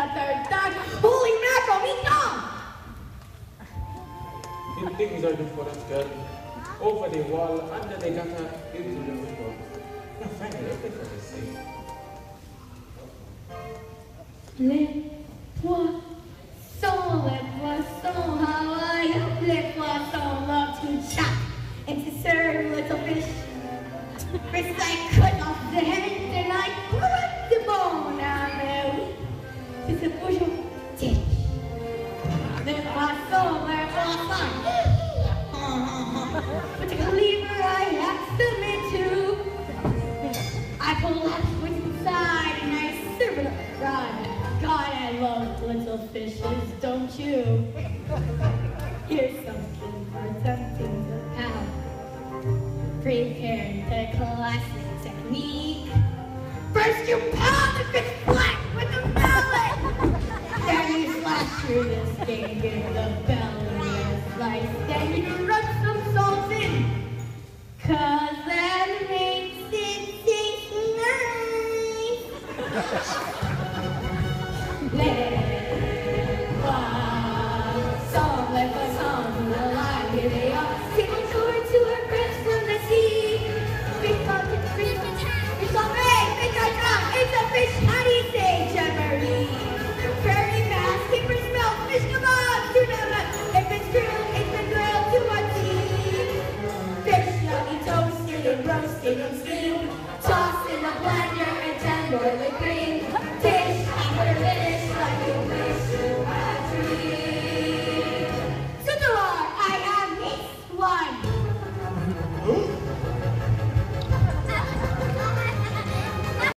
the third time. Holy mackerel, me gone! The things are different, girl. Over the wall, under the gutter, into the window. Now finally, everything is safe. Les poissons, les poissons, how are you? Les poissons love to chop and to serve little fish. First I cut off the head, then I put Ce bouchon dish. Les poissons, les poissons. But the cleaver I have submit to. I pull out what's inside and I serve it up fried. God, I love little fishes, don't you? Here's something for something to pound. Prepare the classic technique. First you pound the fish the skin, give the belly slice. Then you rub some salt in. Cause that makes it Stadium, Stadium, Stadium.